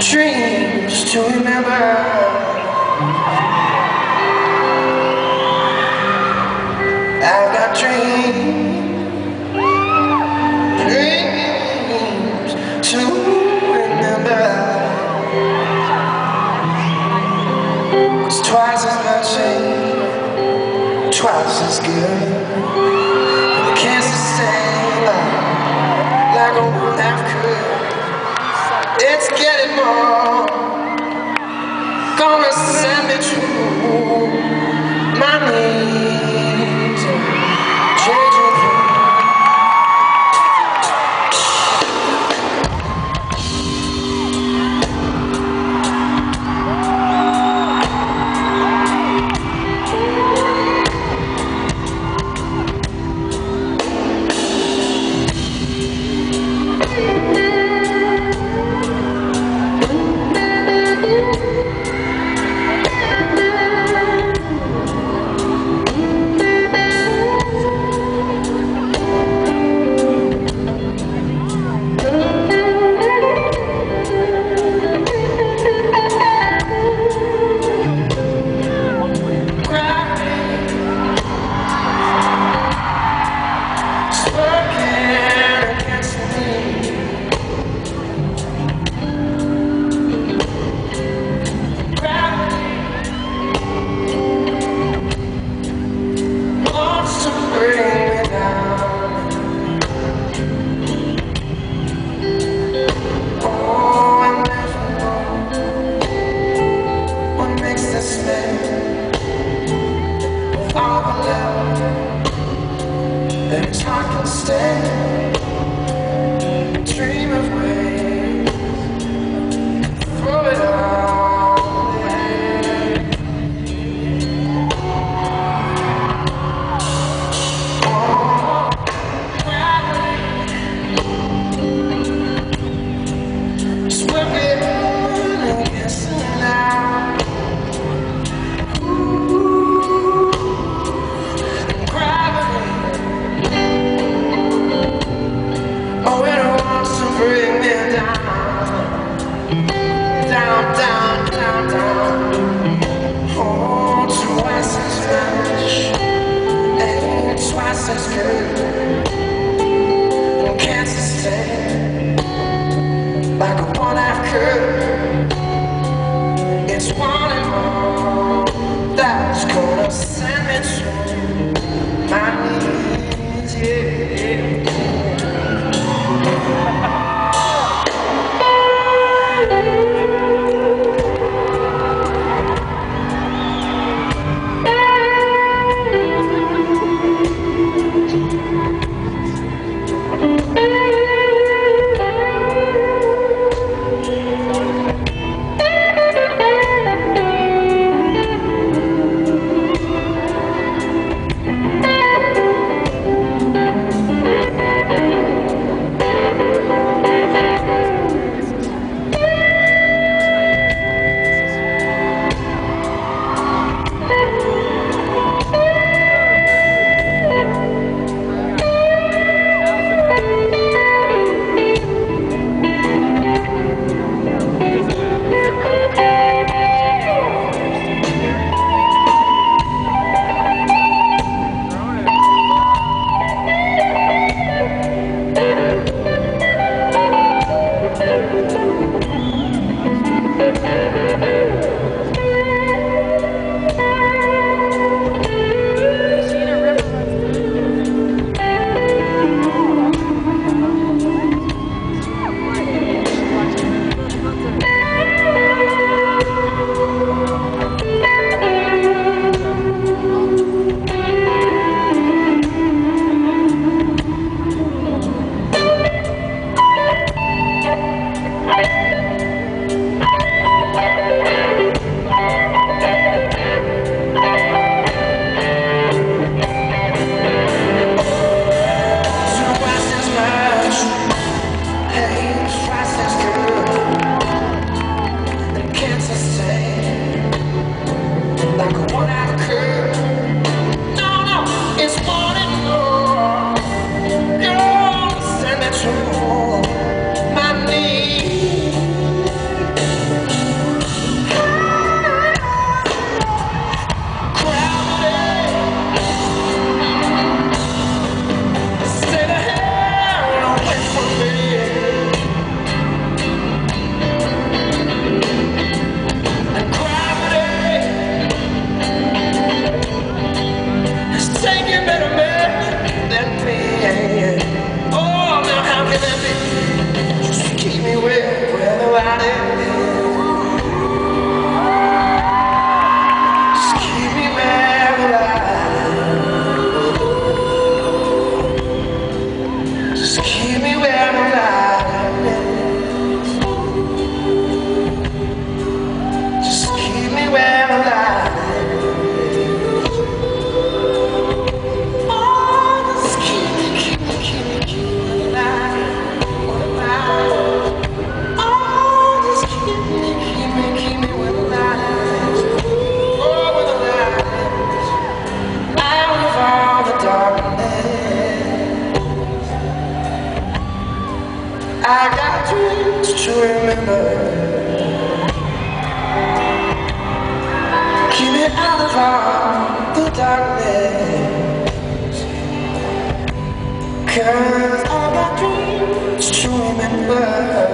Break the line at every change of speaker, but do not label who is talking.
dreams to remember. I've got dreams, dreams to remember. It's twice as much eh? twice as good. understand. everybody. Amen.